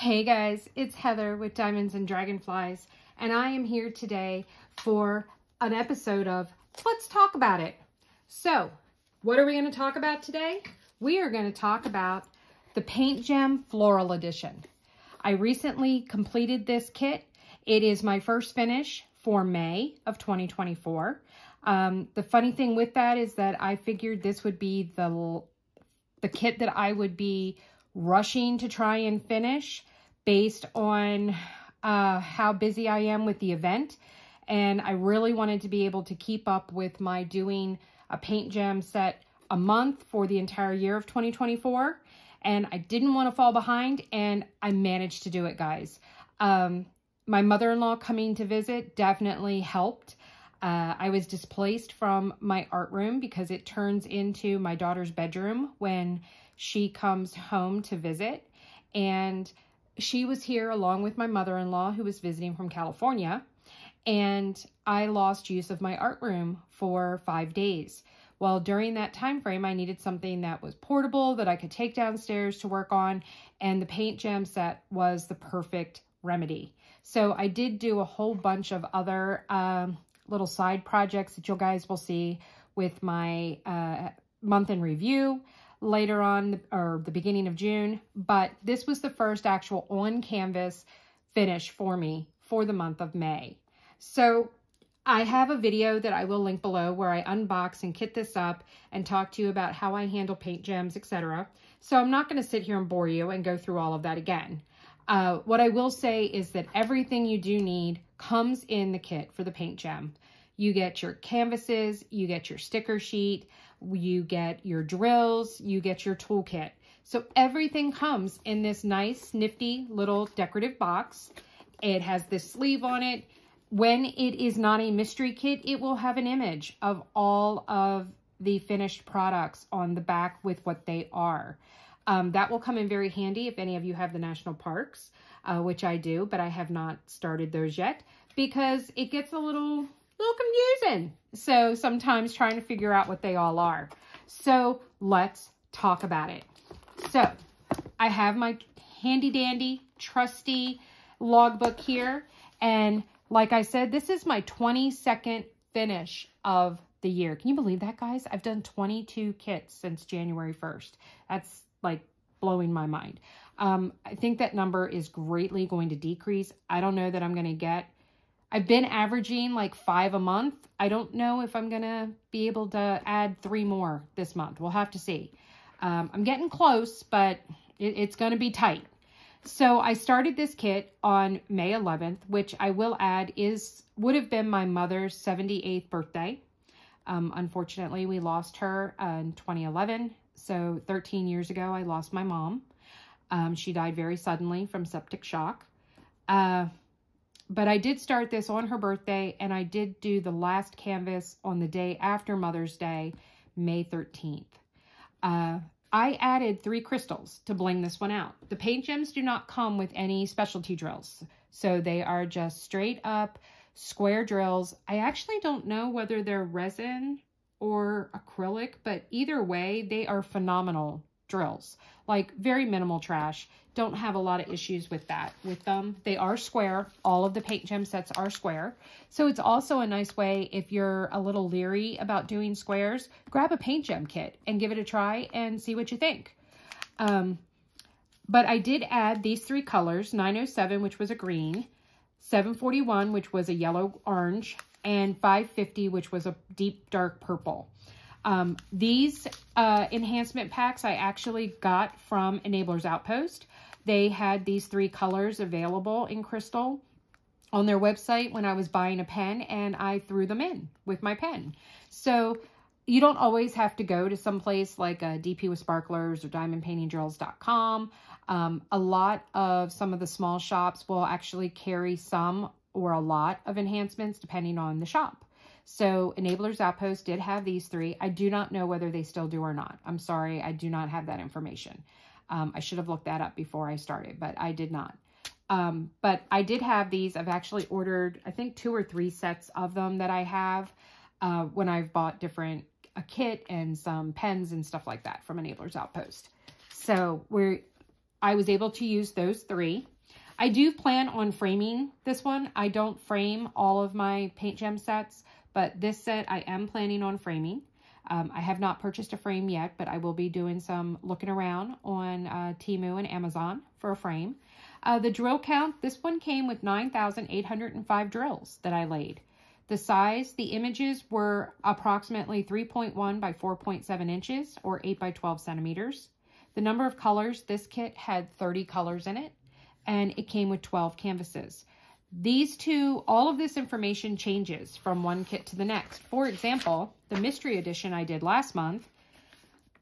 Hey guys, it's Heather with Diamonds and Dragonflies, and I am here today for an episode of Let's Talk About It. So, what are we going to talk about today? We are going to talk about the Paint Gem Floral Edition. I recently completed this kit. It is my first finish for May of 2024. Um, the funny thing with that is that I figured this would be the, the kit that I would be rushing to try and finish based on uh, how busy I am with the event. And I really wanted to be able to keep up with my doing a paint gem set a month for the entire year of 2024. And I didn't want to fall behind and I managed to do it, guys. Um, my mother-in-law coming to visit definitely helped. Uh, I was displaced from my art room because it turns into my daughter's bedroom when she comes home to visit. And she was here along with my mother-in-law who was visiting from California. And I lost use of my art room for five days. Well, during that time frame, I needed something that was portable that I could take downstairs to work on. And the paint gem set was the perfect remedy. So I did do a whole bunch of other um, little side projects that you guys will see with my uh, month in review later on or the beginning of June. But this was the first actual on canvas finish for me for the month of May. So I have a video that I will link below where I unbox and kit this up and talk to you about how I handle paint gems, etc. So I'm not going to sit here and bore you and go through all of that again. Uh, what I will say is that everything you do need comes in the kit for the paint gem. You get your canvases, you get your sticker sheet, you get your drills, you get your toolkit. So everything comes in this nice, nifty little decorative box. It has this sleeve on it. When it is not a mystery kit, it will have an image of all of the finished products on the back with what they are. Um, that will come in very handy if any of you have the national parks, uh, which I do, but I have not started those yet because it gets a little, little confusing. So sometimes trying to figure out what they all are. So let's talk about it. So I have my handy dandy, trusty logbook here. And like I said, this is my 22nd finish of the year. Can you believe that, guys? I've done 22 kits since January 1st. That's like blowing my mind. Um, I think that number is greatly going to decrease. I don't know that I'm going to get, I've been averaging like five a month. I don't know if I'm going to be able to add three more this month. We'll have to see. Um, I'm getting close, but it, it's going to be tight. So I started this kit on May 11th, which I will add is would have been my mother's 78th birthday. Um, unfortunately, we lost her uh, in 2011. So 13 years ago, I lost my mom. Um, she died very suddenly from septic shock. Uh, but I did start this on her birthday, and I did do the last canvas on the day after Mother's Day, May 13th. Uh, I added three crystals to bling this one out. The paint gems do not come with any specialty drills, so they are just straight up square drills. I actually don't know whether they're resin or acrylic, but either way, they are phenomenal drills. Like very minimal trash. Don't have a lot of issues with that with them. They are square. All of the paint gem sets are square. So it's also a nice way if you're a little leery about doing squares, grab a paint gem kit and give it a try and see what you think. Um, but I did add these three colors, 907, which was a green, 741, which was a yellow orange, and 550, which was a deep dark purple. Um, these uh, enhancement packs I actually got from Enablers Outpost. They had these three colors available in crystal on their website when I was buying a pen and I threw them in with my pen. So you don't always have to go to some place like a uh, DP with Sparklers or DiamondPaintingDrills.com. Um, a lot of some of the small shops will actually carry some or a lot of enhancements depending on the shop. So Enablers Outpost did have these three. I do not know whether they still do or not. I'm sorry, I do not have that information. Um, I should have looked that up before I started, but I did not. Um, but I did have these. I've actually ordered, I think, two or three sets of them that I have uh, when I've bought different, a kit and some pens and stuff like that from Enablers Outpost. So we're I was able to use those three. I do plan on framing this one. I don't frame all of my paint gem sets, but this set I am planning on framing. Um, I have not purchased a frame yet, but I will be doing some looking around on uh, Temu and Amazon for a frame. Uh, the drill count, this one came with 9,805 drills that I laid. The size, the images were approximately 3.1 by 4.7 inches or 8 by 12 centimeters. The number of colors, this kit had 30 colors in it and it came with 12 canvases. These two, all of this information changes from one kit to the next. For example, the mystery edition I did last month,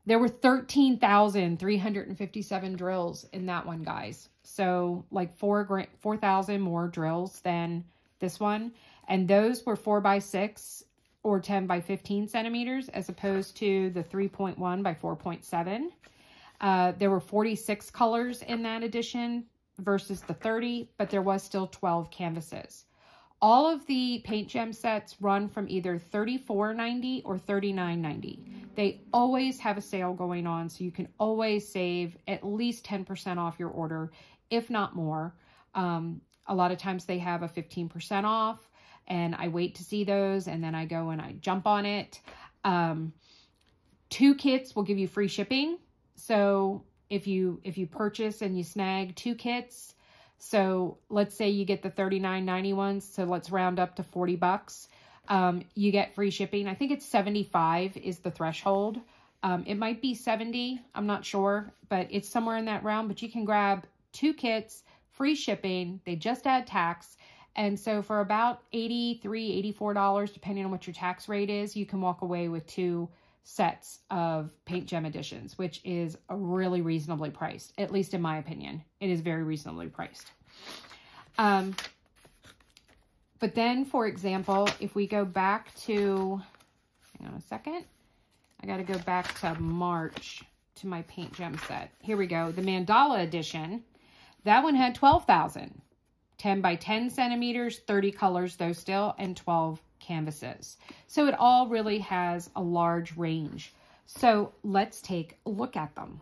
there were 13,357 drills in that one, guys. So like 4,000 4, more drills than this one. And those were 4 by 6 or 10 by 15 centimeters as opposed to the 3.1 by 4.7. Uh, there were 46 colors in that edition versus the 30, but there was still 12 canvases. All of the paint gem sets run from either $34.90 or $39.90. They always have a sale going on, so you can always save at least 10% off your order, if not more. Um, a lot of times they have a 15% off, and I wait to see those, and then I go and I jump on it. Um, two kits will give you free shipping. So if you if you purchase and you snag two kits, so let's say you get the $39.90 ones, so let's round up to 40 bucks. Um, you get free shipping. I think it's 75 is the threshold. Um, it might be 70, I'm not sure, but it's somewhere in that realm. But you can grab two kits, free shipping. They just add tax. And so for about $83, $84, depending on what your tax rate is, you can walk away with two sets of paint gem editions, which is a really reasonably priced, at least in my opinion. It is very reasonably priced. Um, but then, for example, if we go back to, hang on a second, I got to go back to March to my paint gem set. Here we go. The Mandala edition, that one had 12,000. 10 by 10 centimeters, 30 colors though still, and 12 canvases. So it all really has a large range. So let's take a look at them.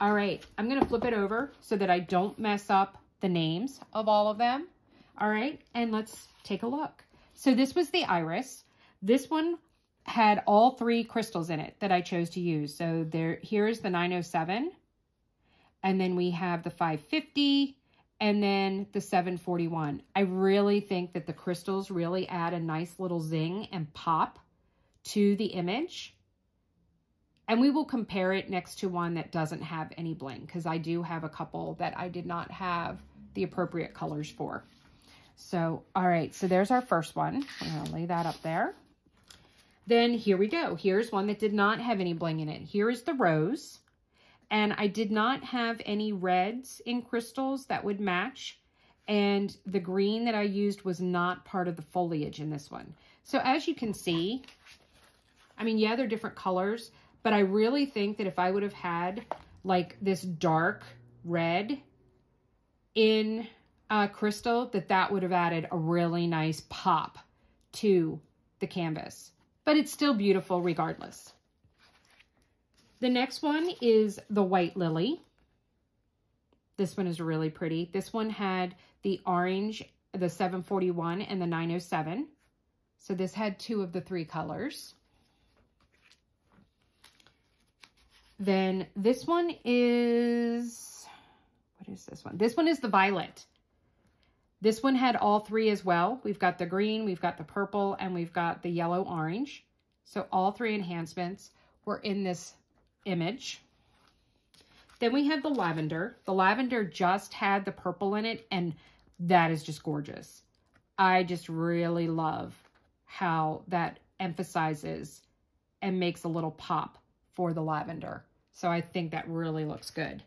All right, I'm going to flip it over so that I don't mess up the names of all of them. All right, and let's take a look. So this was the iris. This one had all three crystals in it that I chose to use. So there, here's the 907, and then we have the 550, and then the 741. I really think that the crystals really add a nice little zing and pop to the image. And we will compare it next to one that doesn't have any bling because I do have a couple that I did not have the appropriate colors for. So, all right, so there's our first one. I'm going to lay that up there. Then here we go. Here's one that did not have any bling in it. Here is the rose. And I did not have any reds in crystals that would match. And the green that I used was not part of the foliage in this one. So as you can see, I mean, yeah, they're different colors, but I really think that if I would have had like this dark red in uh, crystal, that that would have added a really nice pop to the canvas. But it's still beautiful regardless. The next one is the White Lily. This one is really pretty. This one had the orange, the 741 and the 907. So this had two of the three colors. Then this one is, what is this one? This one is the violet. This one had all three as well. We've got the green, we've got the purple, and we've got the yellow orange. So all three enhancements were in this image. Then we have the lavender. The lavender just had the purple in it, and that is just gorgeous. I just really love how that emphasizes and makes a little pop for the lavender. So I think that really looks good.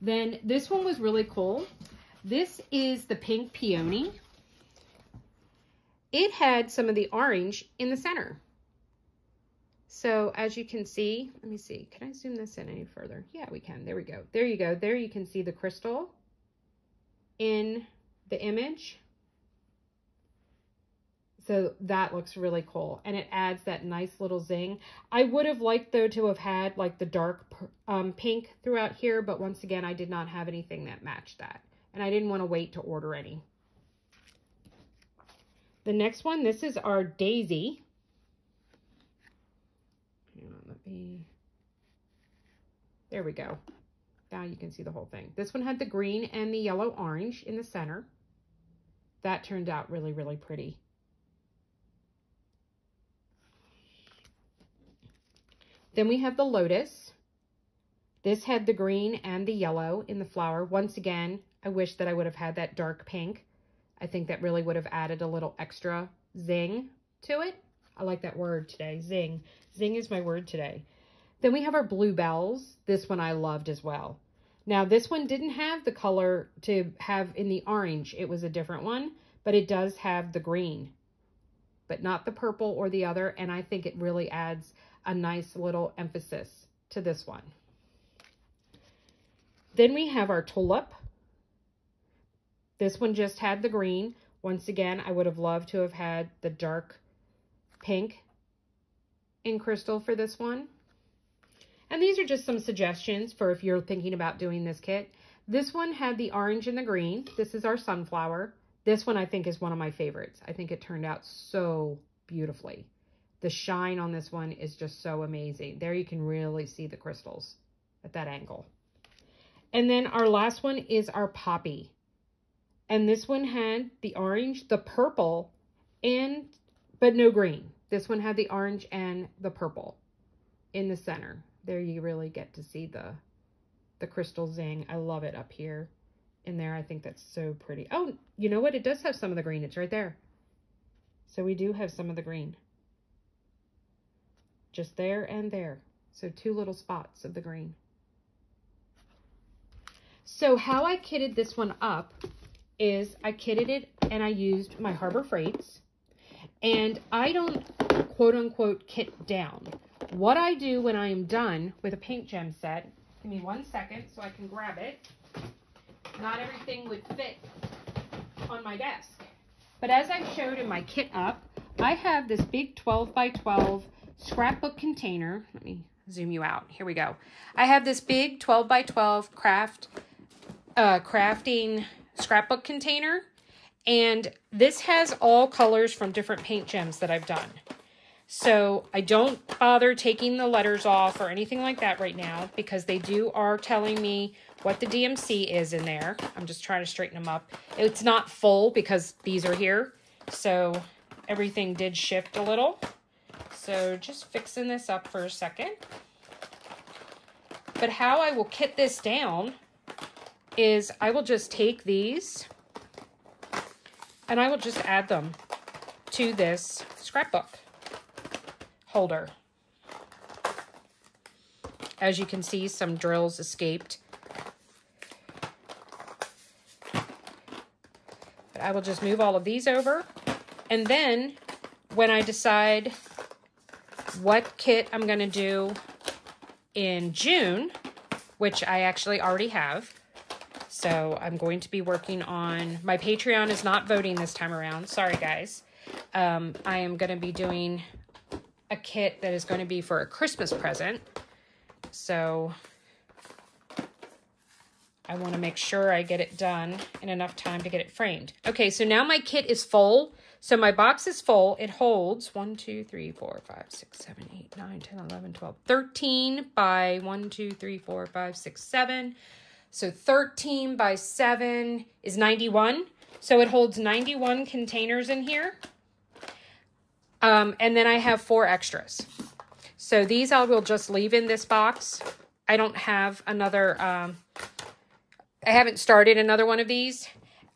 Then this one was really cool. This is the pink peony. It had some of the orange in the center. So as you can see, let me see, can I zoom this in any further? Yeah, we can. There we go. There you go. There you can see the crystal in the image. So that looks really cool. And it adds that nice little zing. I would have liked, though, to have had like the dark um, pink throughout here. But once again, I did not have anything that matched that. And I didn't want to wait to order any. The next one, this is our Daisy. On, let There we go. Now you can see the whole thing. This one had the green and the yellow orange in the center. That turned out really, really pretty. Then we have the lotus. This had the green and the yellow in the flower. Once again, I wish that I would have had that dark pink. I think that really would have added a little extra zing to it. I like that word today, zing. Zing is my word today. Then we have our bluebells. This one I loved as well. Now, this one didn't have the color to have in the orange. It was a different one, but it does have the green, but not the purple or the other. And I think it really adds a nice little emphasis to this one. Then we have our tulip. This one just had the green. Once again, I would have loved to have had the dark pink in crystal for this one. And these are just some suggestions for if you're thinking about doing this kit. This one had the orange and the green. This is our sunflower. This one I think is one of my favorites. I think it turned out so beautifully. The shine on this one is just so amazing. There you can really see the crystals at that angle. And then our last one is our poppy. And this one had the orange, the purple, and but no green. This one had the orange and the purple in the center. There you really get to see the the crystal zing. I love it up here. In there, I think that's so pretty. Oh, you know what? It does have some of the green. It's right there. So we do have some of the green just there and there. So two little spots of the green. So how I kitted this one up is I kitted it and I used my Harbor Freights. And I don't quote unquote kit down. What I do when I am done with a paint gem set, give me one second so I can grab it. Not everything would fit on my desk. But as I showed in my kit up, I have this big 12 by 12 scrapbook container. Let me zoom you out. Here we go. I have this big 12 by 12 craft uh, crafting scrapbook container. And this has all colors from different paint gems that I've done. So I don't bother taking the letters off or anything like that right now because they do are telling me what the DMC is in there. I'm just trying to straighten them up. It's not full because these are here. So everything did shift a little. So just fixing this up for a second. But how I will kit this down is I will just take these and I will just add them to this scrapbook holder. As you can see, some drills escaped. But I will just move all of these over. And then when I decide what kit I'm going to do in June, which I actually already have. So I'm going to be working on, my Patreon is not voting this time around. Sorry, guys. Um, I am going to be doing a kit that is going to be for a Christmas present. So I want to make sure I get it done in enough time to get it framed. Okay, so now my kit is full. So my box is full. It holds 1, 2, 3, 4, 5, 6, 7, 8, 9, 10, 11, 12, 13 by 1, 2, 3, 4, 5, 6, 7. So 13 by 7 is 91. So it holds 91 containers in here. Um, and then I have four extras. So these I will just leave in this box. I don't have another, um, I haven't started another one of these.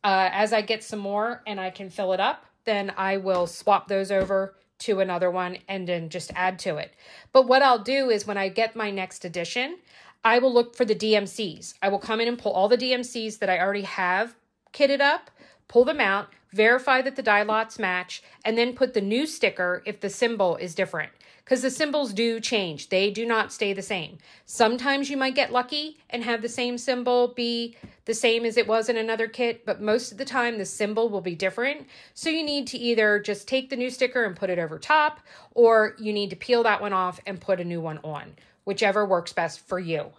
Uh, as I get some more and I can fill it up, then I will swap those over to another one and then just add to it. But what I'll do is when I get my next edition, I will look for the DMCs. I will come in and pull all the DMCs that I already have kitted up, pull them out, verify that the dye lots match, and then put the new sticker if the symbol is different. because the symbols do change. They do not stay the same. Sometimes you might get lucky and have the same symbol be the same as it was in another kit, but most of the time the symbol will be different. So you need to either just take the new sticker and put it over top, or you need to peel that one off and put a new one on, whichever works best for you.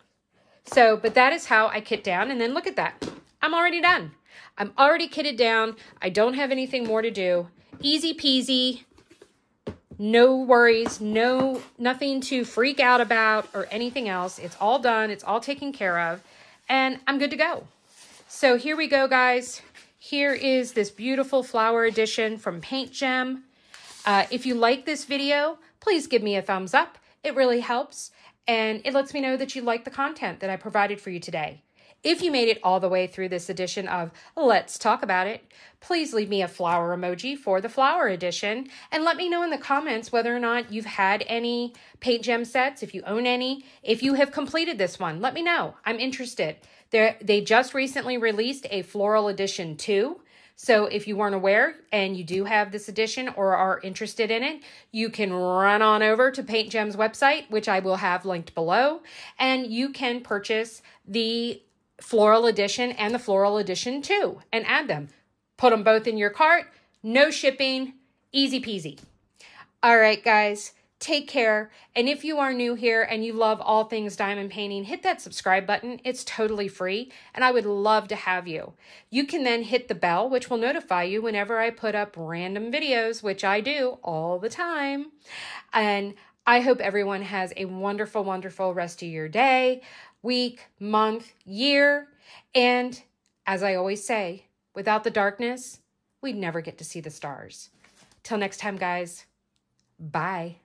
So, but that is how I kit down. And then look at that. I'm already done. I'm already kitted down. I don't have anything more to do. Easy peasy. No worries, no nothing to freak out about or anything else. It's all done. It's all taken care of. And I'm good to go. So here we go, guys. Here is this beautiful flower edition from Paint Gem. Uh, if you like this video, please give me a thumbs up. It really helps. And it lets me know that you like the content that I provided for you today. If you made it all the way through this edition of Let's Talk About It, please leave me a flower emoji for the flower edition and let me know in the comments whether or not you've had any paint gem sets, if you own any, if you have completed this one. Let me know. I'm interested. They're, they just recently released a floral edition too. So if you weren't aware and you do have this edition or are interested in it, you can run on over to Paint Gem's website, which I will have linked below, and you can purchase the floral edition and the floral edition too and add them. Put them both in your cart, no shipping, easy peasy. All right, guys, take care. And if you are new here and you love all things diamond painting, hit that subscribe button. It's totally free, and I would love to have you. You can then hit the bell, which will notify you whenever I put up random videos, which I do all the time. And I hope everyone has a wonderful, wonderful rest of your day week, month, year. And as I always say, without the darkness, we'd never get to see the stars. Till next time, guys, bye.